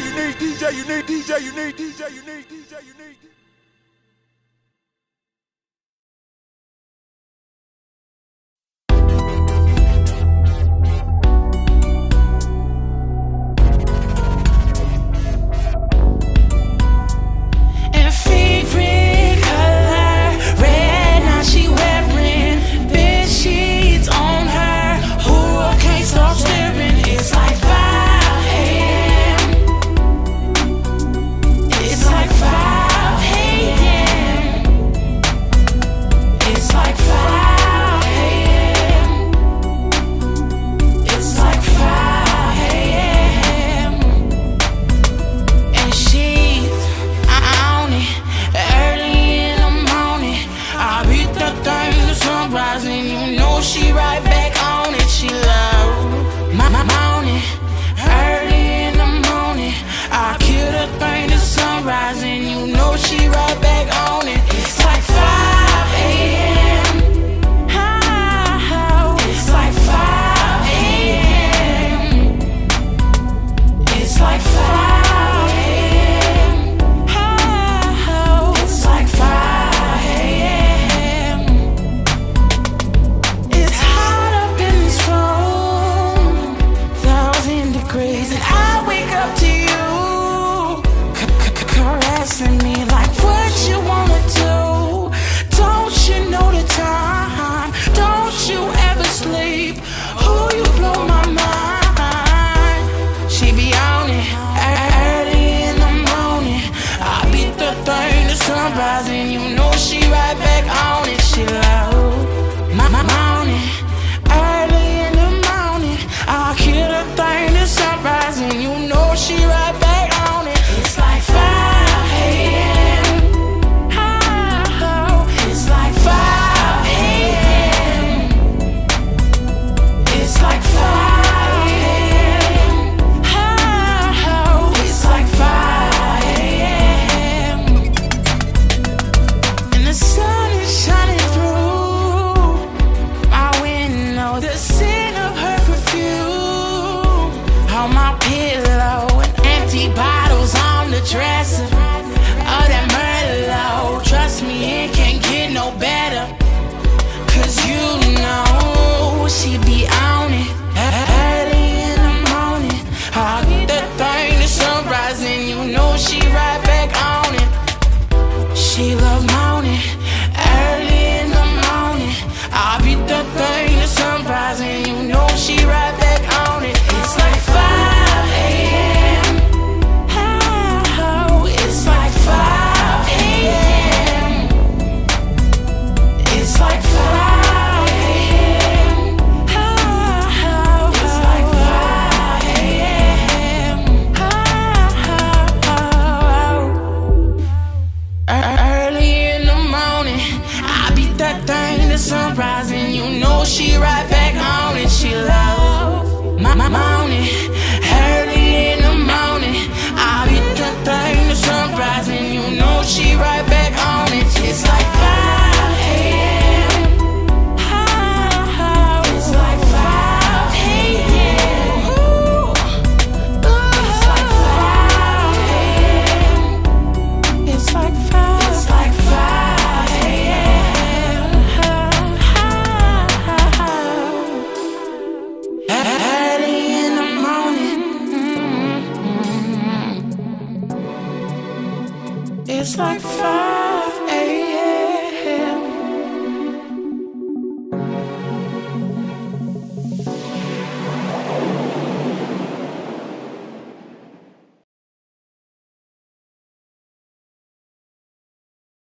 DJ, U-Neek DJ, U-Neek DJ, U-Neek DJ, U-Neek DJ, U-Neek DJ. rising, you know. she right back home and She love my, my, It's like fire.